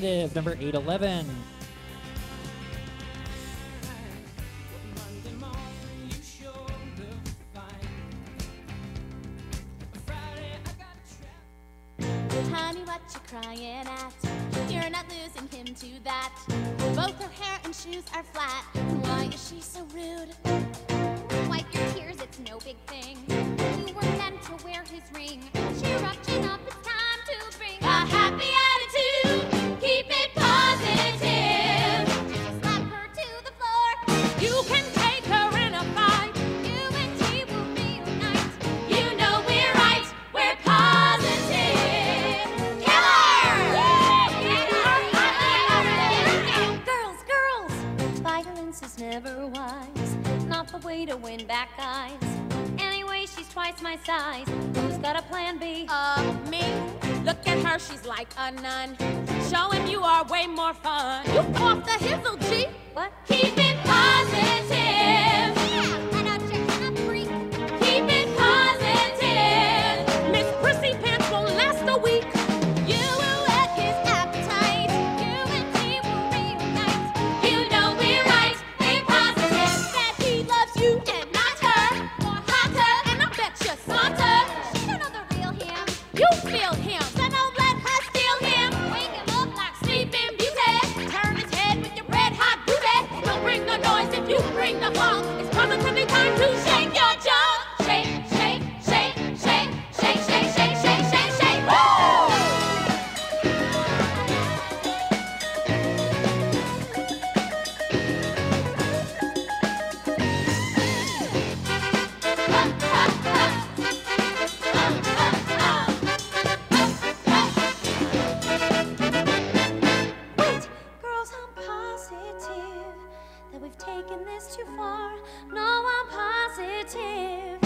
Number 811. Honey, what you crying at? You're not losing him to that. Both her hair and shoes are flat. Why is she so rude? Wipe your tears, it's no big thing. You were meant to wear his ring. Cheer up, Not the way to win back guys. Anyway, she's twice my size. Who's got a plan B? Uh, me? Look at her, she's like a nun. Showing you are way more fun. You off the hizzle, G. What? Keep it positive. You feel him. So don't let her steal him. Wake him up like sleeping beauty. Turn his head with your red hot booty. Don't bring the noise if you bring the funk. It's coming, positively time to shake taken this too far. No, I'm positive